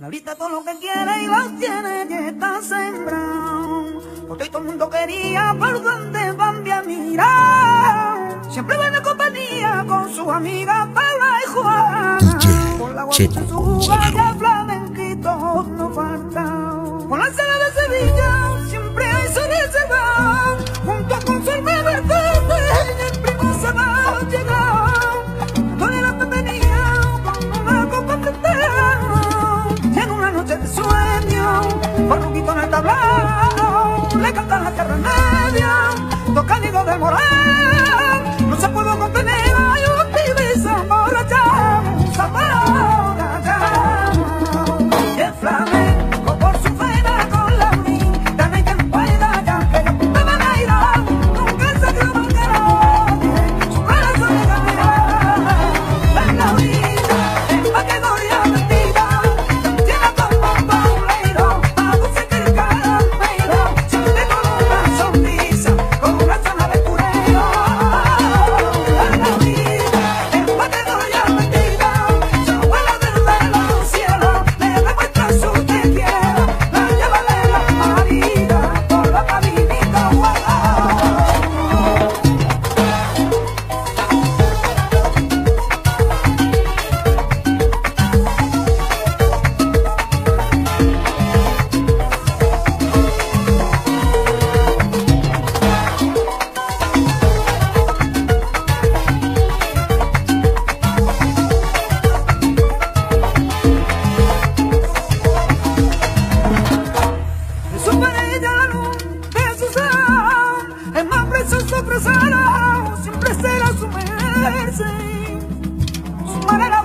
Laurita todo lo que quiere y lo tiene y está sembrado. Porque todo el mundo quería por donde van a mirar. Siempre buena compañía con sus amigas Paula y Juana. Con la guacha su de Morán. castellano de su ser, el más precioso trasero siempre será su merced, su manera